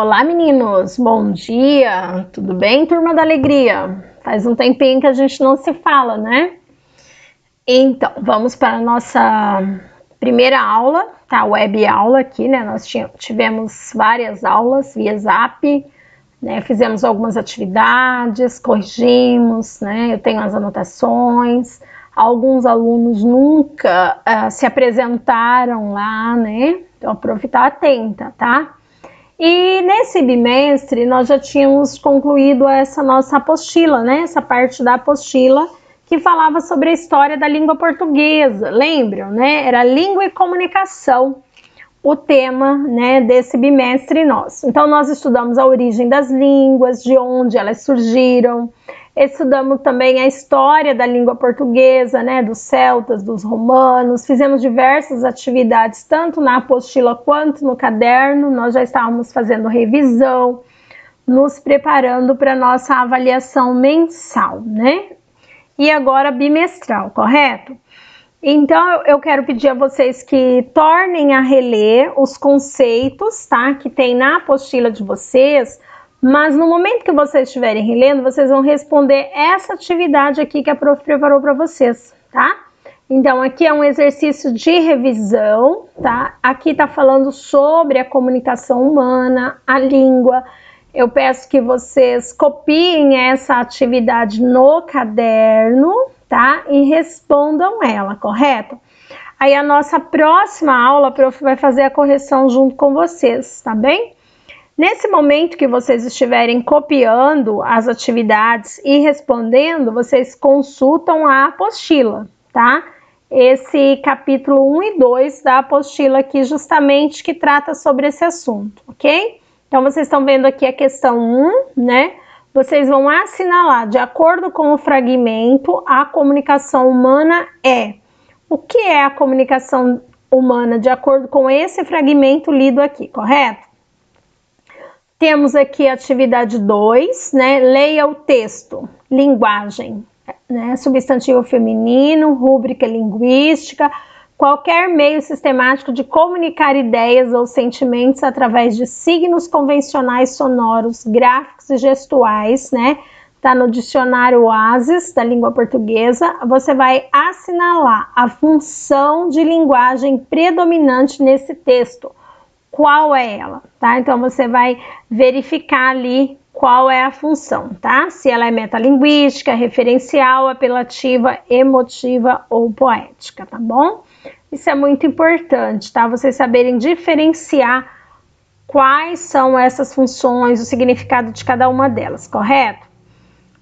Olá, meninos! Bom dia! Tudo bem, turma da alegria? Faz um tempinho que a gente não se fala, né? Então, vamos para a nossa primeira aula, tá? Web aula aqui, né? Nós tivemos várias aulas via Zap, né? Fizemos algumas atividades, corrigimos, né? Eu tenho as anotações. Alguns alunos nunca uh, se apresentaram lá, né? Então, a prof está atenta, tá? E nesse bimestre nós já tínhamos concluído essa nossa apostila, né? Essa parte da apostila que falava sobre a história da língua portuguesa. Lembram, né? Era língua e comunicação o tema, né, desse bimestre nosso. Então nós estudamos a origem das línguas, de onde elas surgiram, Estudamos também a história da língua portuguesa, né, dos celtas, dos romanos. Fizemos diversas atividades, tanto na apostila quanto no caderno. Nós já estávamos fazendo revisão, nos preparando para nossa avaliação mensal, né? E agora bimestral, correto? Então eu quero pedir a vocês que tornem a reler os conceitos, tá? Que tem na apostila de vocês mas no momento que vocês estiverem relendo, vocês vão responder essa atividade aqui que a prof preparou para vocês, tá? Então, aqui é um exercício de revisão, tá? Aqui tá falando sobre a comunicação humana, a língua. Eu peço que vocês copiem essa atividade no caderno, tá? E respondam ela, correto? Aí a nossa próxima aula, a prof vai fazer a correção junto com vocês, tá bem? Nesse momento que vocês estiverem copiando as atividades e respondendo, vocês consultam a apostila, tá? Esse capítulo 1 e 2 da apostila aqui, justamente que trata sobre esse assunto, ok? Então, vocês estão vendo aqui a questão 1, né? Vocês vão assinalar, de acordo com o fragmento, a comunicação humana é. O que é a comunicação humana de acordo com esse fragmento lido aqui, correto? Temos aqui a atividade 2, né? Leia o texto, linguagem, né? Substantivo feminino, rúbrica linguística, qualquer meio sistemático de comunicar ideias ou sentimentos através de signos convencionais sonoros, gráficos e gestuais, né? Tá no dicionário Oasis da língua portuguesa. Você vai assinalar a função de linguagem predominante nesse texto qual é ela, tá? Então você vai verificar ali qual é a função, tá? Se ela é metalinguística, referencial, apelativa, emotiva ou poética, tá bom? Isso é muito importante, tá? Vocês saberem diferenciar quais são essas funções, o significado de cada uma delas, correto?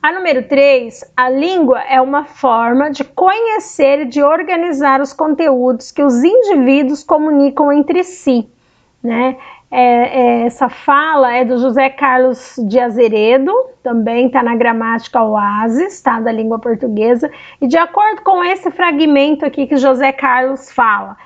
A número 3, a língua é uma forma de conhecer e de organizar os conteúdos que os indivíduos comunicam entre si né? É, é, essa fala é do José Carlos de Azeredo, também está na gramática Oasis, tá? Da língua portuguesa, e de acordo com esse fragmento aqui que José Carlos fala,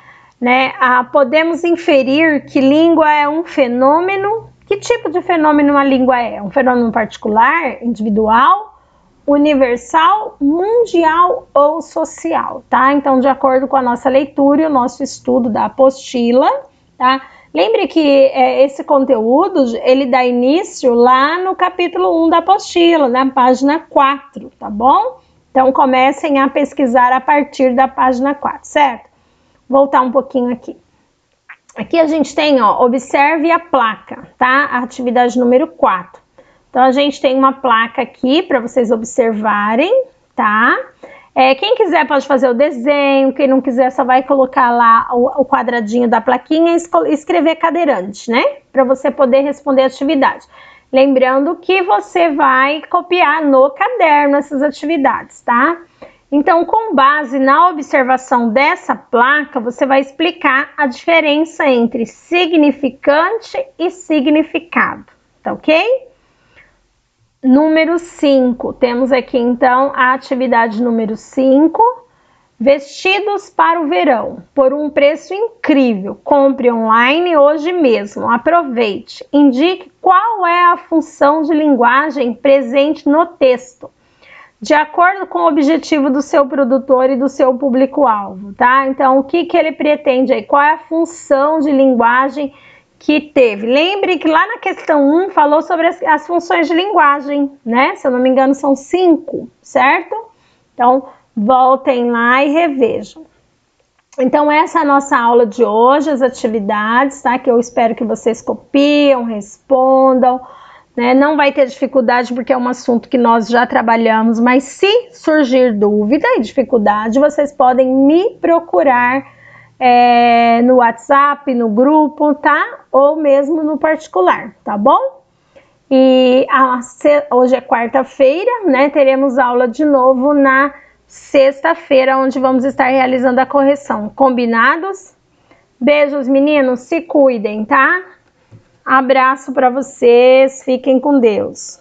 né? Ah, podemos inferir que língua é um fenômeno. Que tipo de fenômeno a língua é? Um fenômeno particular, individual, universal, mundial ou social, tá? Então, de acordo com a nossa leitura e o nosso estudo da apostila, tá? Lembre que é, esse conteúdo ele dá início lá no capítulo 1 da apostila, na página 4, tá bom? Então comecem a pesquisar a partir da página 4, certo? Voltar um pouquinho aqui. Aqui a gente tem, ó, observe a placa, tá? A atividade número 4. Então a gente tem uma placa aqui para vocês observarem, tá? É, quem quiser pode fazer o desenho, quem não quiser só vai colocar lá o, o quadradinho da plaquinha e escrever cadeirante, né? Para você poder responder a atividade. Lembrando que você vai copiar no caderno essas atividades, tá? Então, com base na observação dessa placa, você vai explicar a diferença entre significante e significado, tá ok? Número 5, temos aqui então a atividade número 5, vestidos para o verão, por um preço incrível. Compre online hoje mesmo, aproveite. Indique qual é a função de linguagem presente no texto, de acordo com o objetivo do seu produtor e do seu público-alvo, tá? Então, o que, que ele pretende aí? Qual é a função de linguagem que teve. Lembre que lá na questão 1 falou sobre as, as, funções de linguagem, né? Se eu não me engano, são cinco, certo? Então, voltem lá e revejam. Então, essa é a nossa aula de hoje, as atividades, tá? Que eu espero que vocês copiam, respondam. Né? Não vai ter dificuldade porque é um assunto que nós já trabalhamos, mas se surgir dúvida e dificuldade, vocês podem me procurar é, no WhatsApp, no grupo, tá? Ou mesmo no particular, tá bom? E a, hoje é quarta-feira, né? Teremos aula de novo na sexta-feira, onde vamos estar realizando a correção. Combinados? Beijos, meninos. Se cuidem, tá? Abraço para vocês. Fiquem com Deus.